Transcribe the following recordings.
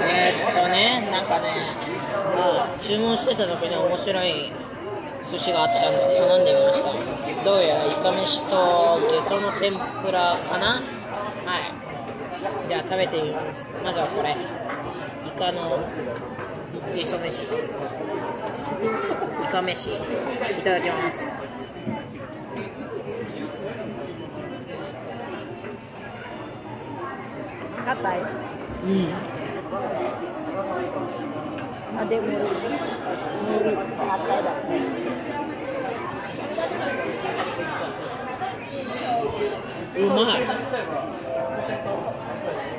えーっとね、なんかね、まあ、注文してた時に面白い寿司があったんで頼んでみました。どうやらイカ飯とゲソの天ぷらかな？はい。じゃあ食べてみます。まずはこれ。イカのゲソ飯。イカ飯。いただきます。硬いうん。あでも無理硬いだうまい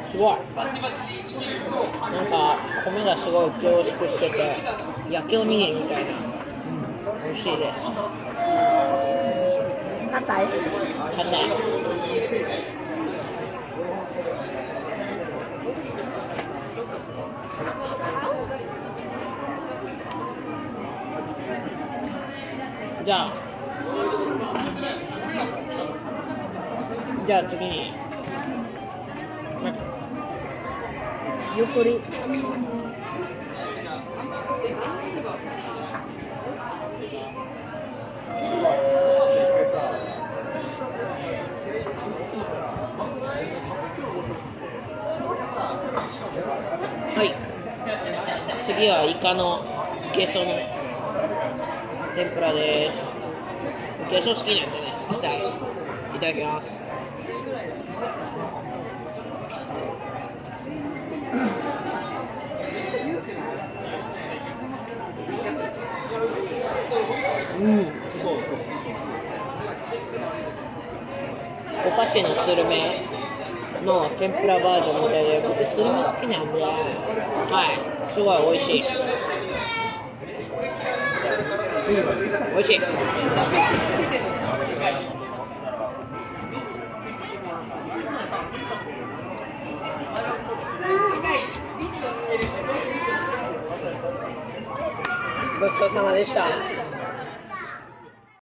すごいなんか米がすごい凝縮してて焼きおにぎりみたいな、うん、美味しいです。硬い？硬い。じゃあ。じゃあ次に。ゆっくりはい。次はイカのゲソの天ぷらです。ゲソ好きなんでね期待いただきます。うん。お菓子のスルメ。の天ぷらバージョンみたいで僕スルメ好きなんで。はい。すごい美味しい。うん。美味しい。ごちそうさまでした